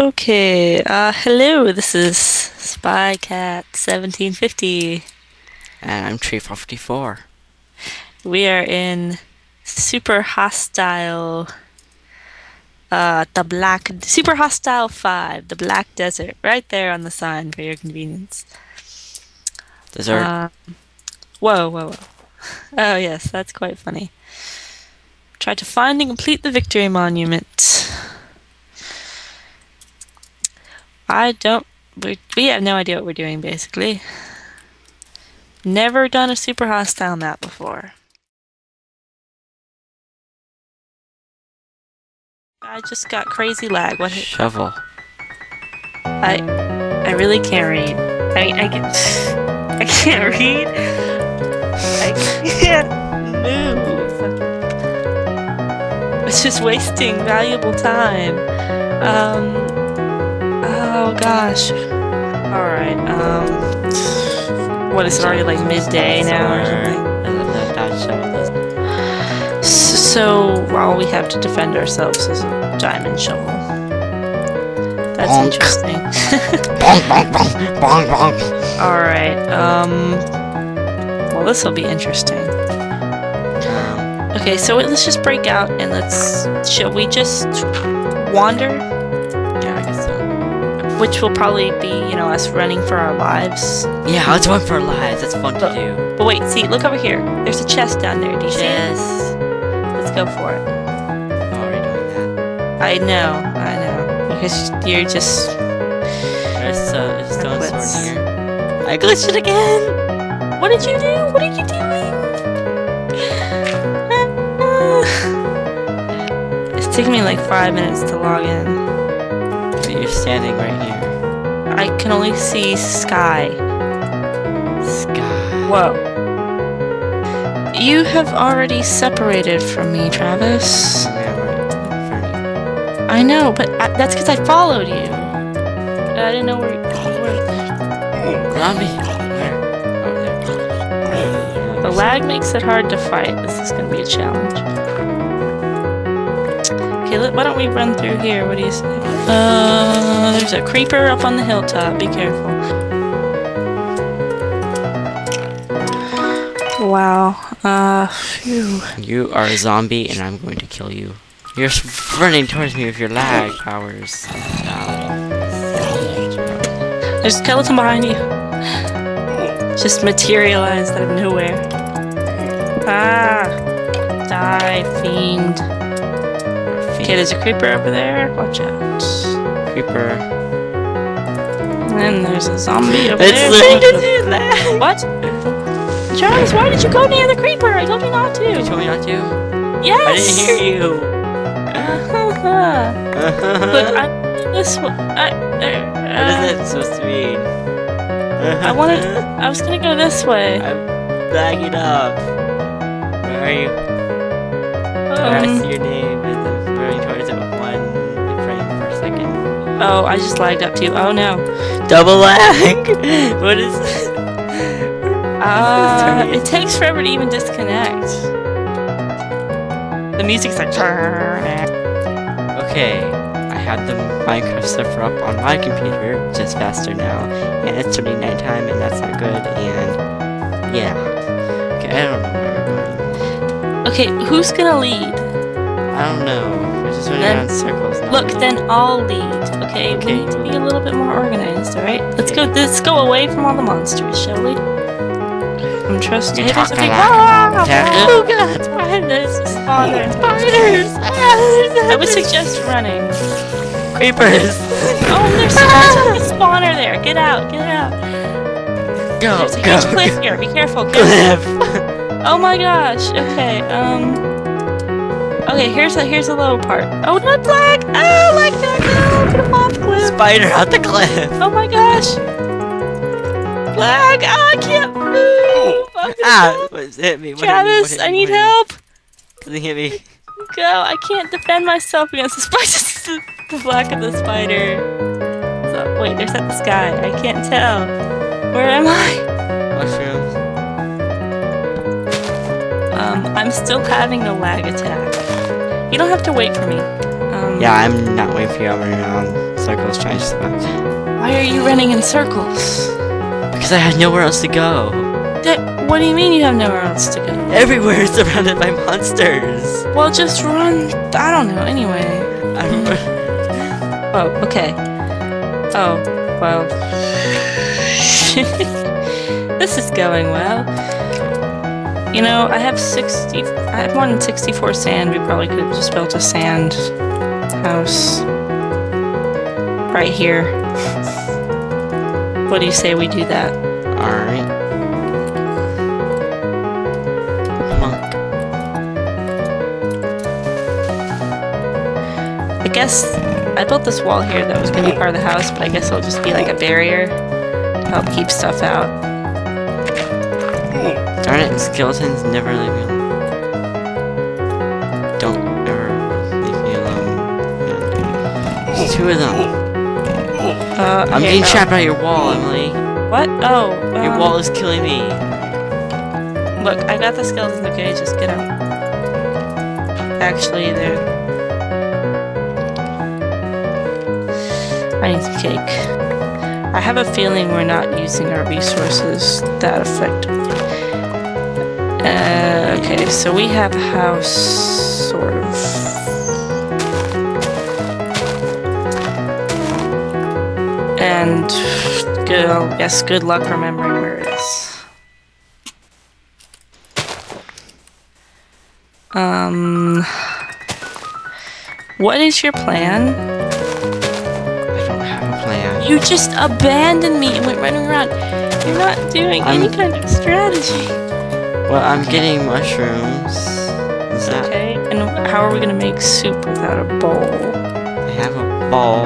Okay, uh, hello, this is SpyCat1750. And I'm Tree 54. We are in Super Hostile, uh, the Black, Super Hostile 5, the Black Desert, right there on the sign for your convenience. Desert. Uh, whoa, whoa, whoa. Oh, yes, that's quite funny. Try to find and complete the victory monument. I don't. We, we have no idea what we're doing, basically. Never done a super hostile map before. I just got crazy lag. What? Shovel. I I really can't read. I mean, I can. I can't read. I can't move. It's just wasting valuable time. Um. Oh gosh. All right. Um. What is it already like midday now or something? So all we have to defend ourselves is a diamond shovel. That's Bonk. interesting. Bonk, bonk, bonk, bonk, bonk. all right. Um. Well, this will be interesting. Um, Okay, so let's just break out and let's. Shall we just wander? Which will probably be, you know, us running for our lives. Yeah, let's run for our lives. That's fun to do. But wait, see, look over here. There's a chest down there. Do you see it? Yes. Let's go for it. I'm already doing that. I know, I know. Because you're just. There's, a stone sword here. I glitched it again! What did you do? What are you doing? it's taking me like five minutes to log in. But you're standing right here. I can only see sky. Sky. Whoa. You have already separated from me, Travis. Yeah, right in front of you. I know, but I, that's because I followed you. I didn't know where. you were. There. the lag makes it hard to fight. This is going to be a challenge. Okay, let, why don't we run through here? What do you say? Uh, there's a creeper up on the hilltop. Be careful. Wow. Uh, phew. You are a zombie, and I'm going to kill you. You're running towards me with your lag powers. There's a skeleton behind you. Just materialized out of nowhere. Ah! Die, fiend. Okay, there's a creeper over there. Watch out. Creeper. And then there's a zombie over It's there. learning to do that! What? Travis, why did you go near the creeper? I told you not to. You to. told me not to? Yes! I didn't hear you! Look, I'm this one. I, uh, what is it supposed to mean? I wanted. I was gonna go this way. I'm lagging up. Where are you? Where I Um, see your name oh, I just lagged up too. Oh no. Double lag! what is Uh, it takes forever to even disconnect. The music's like. Okay, I have the Minecraft server up on my computer, just faster now, and it's turning nighttime, and that's not good, and yeah. Okay, I don't know where we're going. Okay, who's gonna lead? I don't know. We're just running around in circles now. Look, then I'll lead. Okay, Okay. we need to be a little bit more organized. All right, let's go. Let's go away from all the monsters, shall we? I'm trusting. You're Hey, there's a talking big- like Ah, ah, Oh god, spiders! Spiders. Spiders! I would suggest running. Creepers! Oh, there's, there's a spawner there. Get out, get out. Go, There's a go, huge cliff here. Be careful. go. careful. Cliff! Oh my gosh. Okay. Um. Okay. Here's a here's a low part. Oh, not black. Oh, like that. No, get him off the cliff. Spider out the cliff! Oh my gosh. Black. Oh, I can't move. I'm Ah! What hit me? What hit me? What Travis, hit I need me? help. Something hit me. Go. I can't defend myself against the spider. the black of the spider. So, wait, there's at the sky. I can't tell. Where am I? Mushrooms. Um, I'm still having a lag attack. You don't have to wait for me. Um, Yeah, I'm not waiting for you. I'm running around circles trying to survive. Why are you running in circles? Because I had nowhere else to go. That, what do you mean you have nowhere else to go? Everywhere is surrounded by monsters. Well, just run. I don't know. Anyway. I'm, Oh, okay. Oh, well. this is going well. You know, I have 60. I have more than 64 sand. We probably could have just built a sand house right here. What do you say we do that? Alright. Come on. I guess I built this wall here that was going to be part of the house, but I guess it'll just be like a barrier to help keep stuff out. Darn it, skeletons never leave me alone. Don't ever leave me alone. Yeah. There's two of them. Uh, I'm getting oh. trapped by your wall, Emily. What? Oh, Your um, wall is killing me. Look, I got the skeletons. Okay, just get out. Actually, they're. I need some cake. I have a feeling we're not using our resources that effectively. Uh, okay, so we have a house, sort of. And good, I guess good luck remembering where it is. Um, what is your plan? I don't have a plan. You just abandoned me and went running around. You're not doing any I'm- kind of strategy. Well, I'm getting mushrooms. Is that? Okay, and how are we gonna make soup without a bowl? I have a bowl,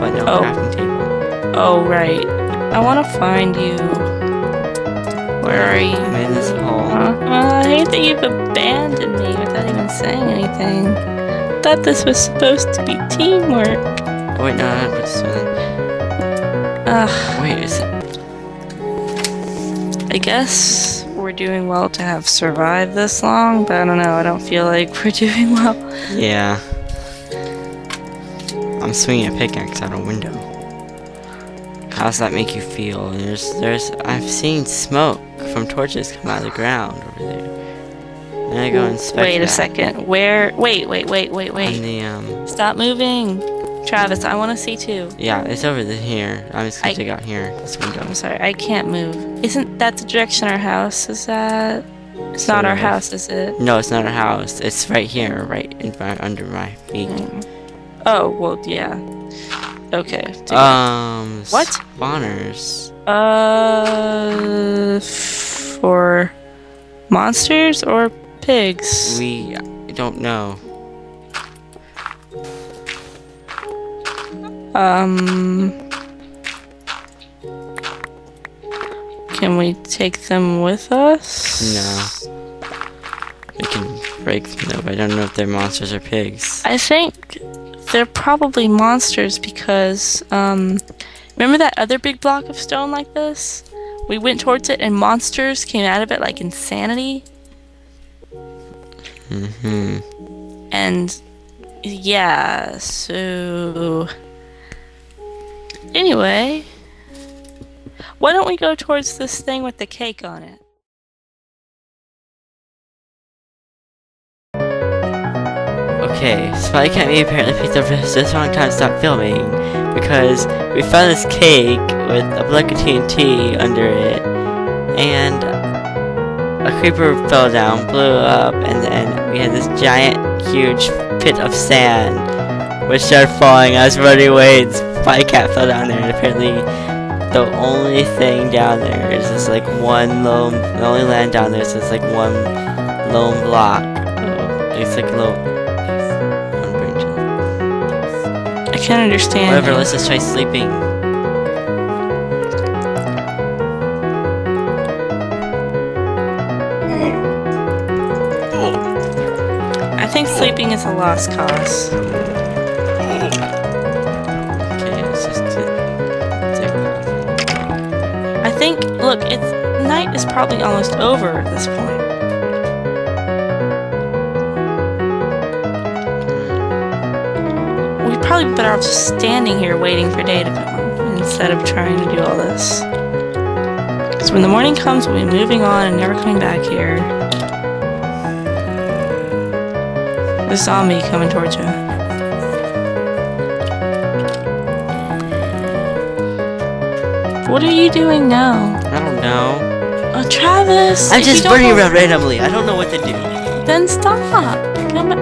but no Oh. crafting table. Oh, right. I want to find you. Where are you? I'm in this hole. Uh, I hate that you've abandoned me without even saying anything. Thought this was supposed to be teamwork. Oh, wait, no, no, no, this. Ugh, Wait, is it? I guess doing well to have survived this long, but I don't know. I don't feel like we're doing well. Yeah. I'm swinging a pickaxe out a window. How does that make you feel? There's, there's, I've seen smoke from torches come out of the ground over there. And I go inspect Wait a that second. Where? Wait, wait, wait, wait, wait. the, um, Stop moving. Travis, I want to see too. yeah, it's over the here. I'm just gonna I- take out here, this window. I'm sorry, I can't move. Isn't that the direction our house is at? It's not our house, is it? No, it's not our house. It's right here, right in front, under my feet. Mm. Oh, well, yeah. Okay. Um, What? Spawners. Uh, for monsters or pigs? We don't know. Um, can we take them with us? No. We can break them though, I don't know if they're monsters or pigs. I think they're probably monsters because, um, remember that other big block of stone like this? We went towards it and monsters came out of it like insanity. Mm-hmm. And yeah, so anyway, why don't we go towards this thing with the cake on it? Okay, Spy Cat me apparently picked up this wrong time to stop filming because we found this cake with a block of TNT under it, and a creeper fell down, blew up, and then we had this giant, huge pit of sand which started falling. I was running away, and Spy Cat fell down there, and apparently the only thing down there is this like one lone, the only land down there is this like one lone block. Oh, It's like low. One branch. I can't understand. Whatever, let's just try sleeping. Oh. I think sleeping is a lost cause. Think, look, it's night is probably almost over at this point. We'd probably be better off just standing here waiting for day to come instead of trying to do all this. Because when the morning comes, we'll be moving on and never coming back here. The zombie coming towards you. What are you doing now? I don't know. Oh, Travis! I'm just running around randomly. I don't know what to do. Then stop. Come.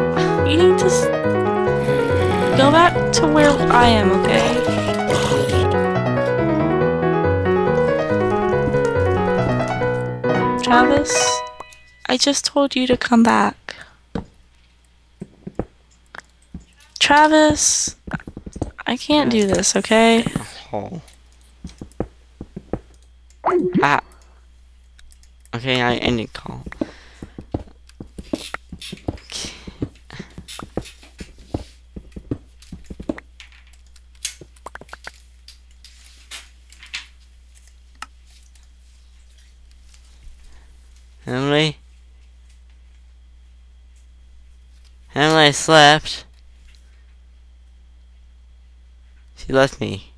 You need to go back to where I am, okay? Travis, I just told you to come back. Travis, I can't do this, okay? Oh. Ah. Okay, I ended call. Emily? Emily slept. She left me.